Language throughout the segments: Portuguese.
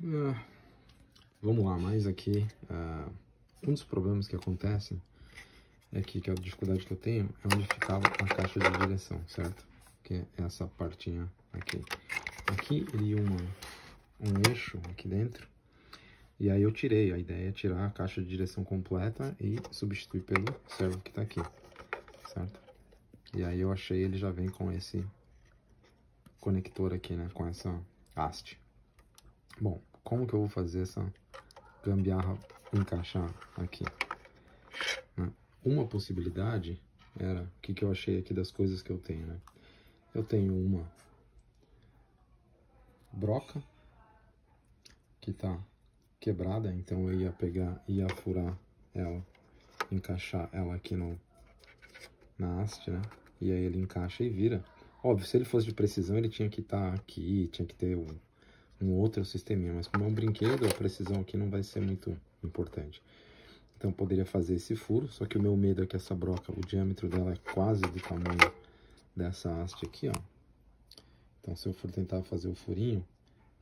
Ah, vamos lá, mas aqui, uh, um dos problemas que acontecem é que, que a dificuldade que eu tenho é onde ficava a caixa de direção, certo? Que é essa partinha aqui. Aqui ele uma, um eixo aqui dentro, e aí eu tirei, a ideia é tirar a caixa de direção completa e substituir pelo servo que tá aqui, certo? E aí eu achei ele já vem com esse conector aqui, né, com essa haste. Bom, como que eu vou fazer essa gambiarra encaixar aqui? Né? Uma possibilidade era, o que, que eu achei aqui das coisas que eu tenho, né? Eu tenho uma broca que tá quebrada, então eu ia pegar, ia furar ela, encaixar ela aqui no, na haste, né? E aí ele encaixa e vira. Óbvio, se ele fosse de precisão, ele tinha que estar tá aqui, tinha que ter um, um outro sisteminha, mas como é um brinquedo, a precisão aqui não vai ser muito importante. Então poderia fazer esse furo, só que o meu medo é que essa broca, o diâmetro dela é quase do tamanho dessa haste aqui, ó. Então se eu for tentar fazer o furinho,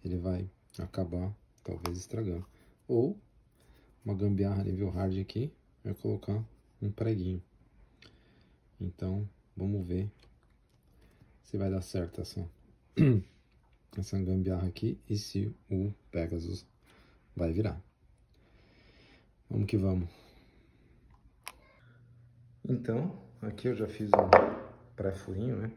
ele vai acabar talvez estragando. Ou uma gambiarra nível hard aqui, vai colocar um preguinho. Então vamos ver se vai dar certo essa, essa gambiarra aqui e se o Pegasus vai virar. Vamos que vamos. Então, aqui eu já fiz um pré-furinho, né?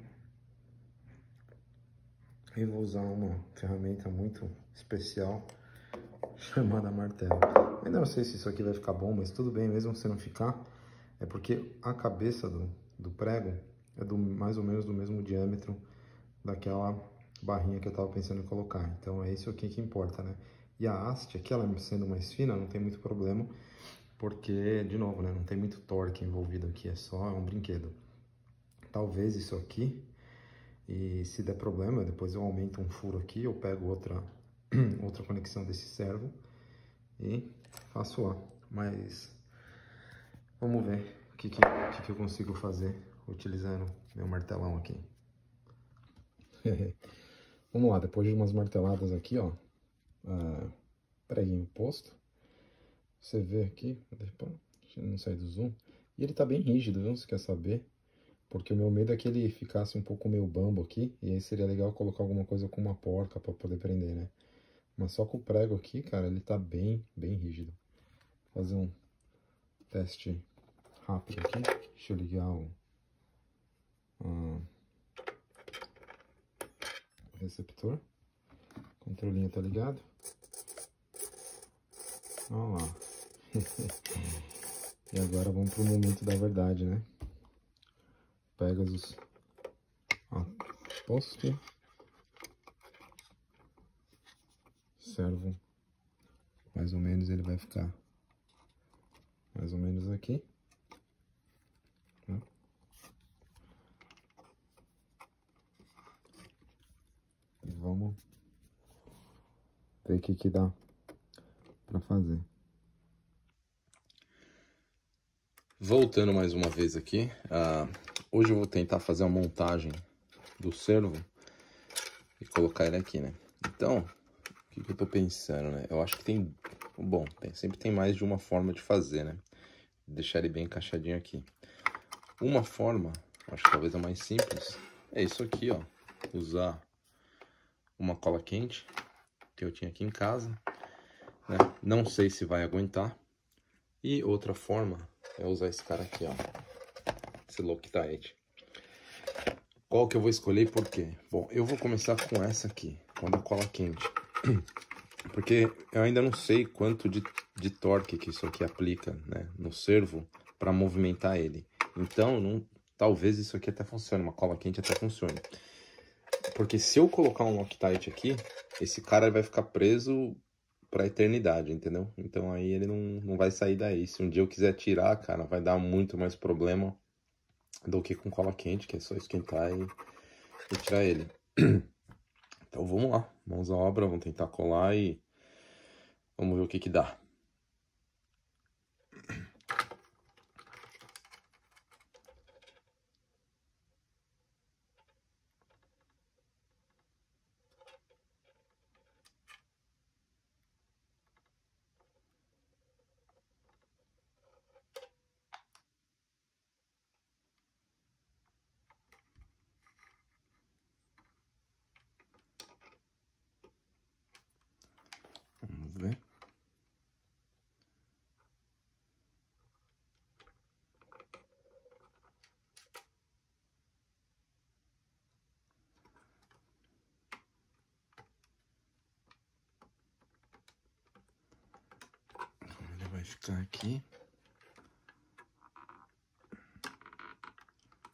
E vou usar uma ferramenta muito especial chamada martelo. Ainda não sei se isso aqui vai ficar bom, mas tudo bem, mesmo se não ficar, é porque a cabeça do, do prego é do, mais ou menos do mesmo diâmetro daquela barrinha que eu estava pensando em colocar. Então é isso aqui que importa, né? E a haste, aqui ela sendo mais fina, não tem muito problema, porque, de novo, né, não tem muito torque envolvido aqui, é só é um brinquedo. Talvez isso aqui, e se der problema, depois eu aumento um furo aqui, eu pego outra, outra conexão desse servo e faço lá. Mas vamos ver o que, que, que eu consigo fazer utilizando meu martelão aqui. vamos lá, depois de umas marteladas aqui, ó, uh, preguinho posto. Você vê aqui, deixa eu não sair do zoom. E ele tá bem rígido, viu? Você quer saber? Porque o meu medo é que ele ficasse um pouco meio bambo aqui. E aí seria legal colocar alguma coisa com uma porca pra poder prender, né? Mas só com o prego aqui, cara, ele tá bem, bem rígido. Vou fazer um teste rápido aqui. Deixa eu ligar o receptor. O controlinho tá ligado. Olha lá. e agora vamos pro momento da verdade, né? Pegasus ó, posto. Servo. Mais ou menos ele vai ficar mais ou menos aqui. Né? E vamos ver o que que dá para fazer. Voltando mais uma vez aqui, uh, hoje eu vou tentar fazer uma montagem do servo e colocar ele aqui, né? Então, o que, que eu tô pensando, né? Eu acho que tem, bom, tem, sempre tem mais de uma forma de fazer, né? Deixar ele bem encaixadinho aqui. Uma forma, acho que talvez a mais simples, é isso aqui, ó. Usar uma cola quente que eu tinha aqui em casa né? Não sei se vai aguentar. E outra forma é usar esse cara aqui, ó. Esse Loctite. Qual que eu vou escolher e por quê? Bom, eu vou começar com essa aqui, com a cola quente. Porque eu ainda não sei quanto de, de torque que isso aqui aplica né, no servo para movimentar ele. Então, não, talvez isso aqui até funcione, uma cola quente até funcione. Porque se eu colocar um Loctite aqui, esse cara vai ficar preso pra eternidade, entendeu? Então aí ele não, não vai sair daí. Se um dia eu quiser tirar, cara, vai dar muito mais problema do que com cola quente, que é só esquentar e, e tirar ele. Então vamos lá, mãos à obra, vamos tentar colar e vamos ver o que que dá. Ficar aqui.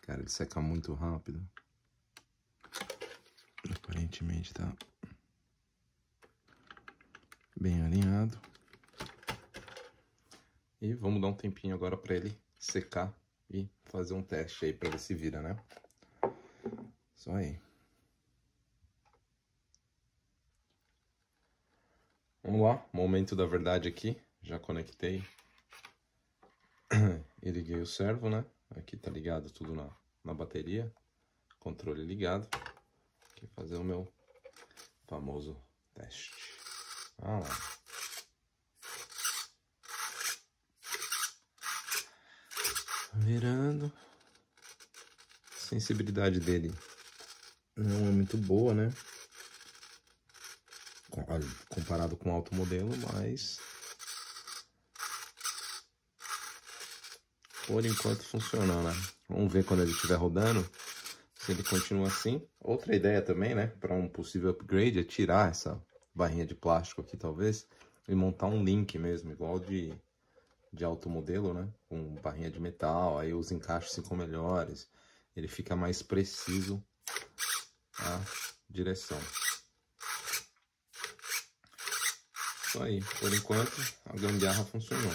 Cara, ele seca muito rápido. Aparentemente tá bem alinhado. E vamos dar um tempinho agora para ele secar e fazer um teste aí para ver se vira, né? Só aí. Vamos lá, momento da verdade aqui. Já conectei e liguei o servo, né? Aqui tá ligado tudo na, na bateria. Controle ligado. Aqui fazer o meu famoso teste. Ah lá. Virando. A sensibilidade dele não é muito boa, né? Comparado com o alto modelo, mas por enquanto funcionou, né? Vamos ver quando ele estiver rodando se ele continua assim. Outra ideia também, né, para um possível upgrade é tirar essa barrinha de plástico aqui, talvez, e montar um link mesmo, igual de, de alto modelo, né, com barrinha de metal, aí os encaixes ficam melhores, ele fica mais preciso a direção. Isso aí, por enquanto a gambiarra funcionou.